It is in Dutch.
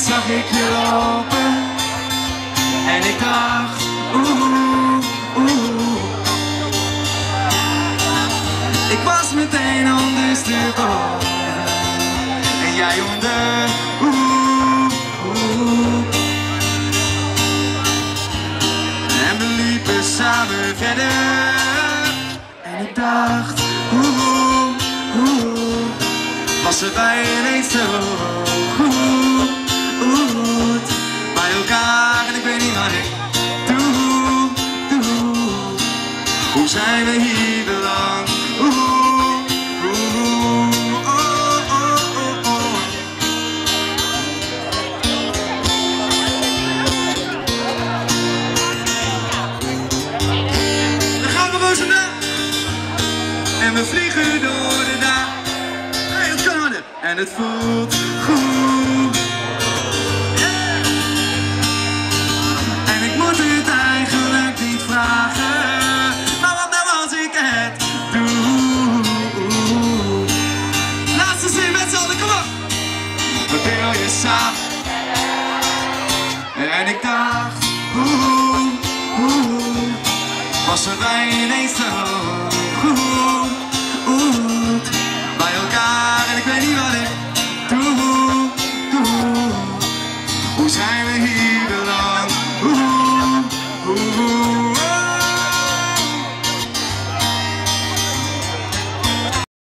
zag ik je lopen. En ik dacht, oeh, oeh Ik was meteen ondersteboven En jij onder, oeh, oeh. En we liepen samen verder. En ik dacht, oeh, oeh Was er bijna Zijn we hier beland gaan we. En we vliegen door de dag. Harder. En het voelt wil je samen. En ik dacht, oeh, oeh, was er bij ineens zo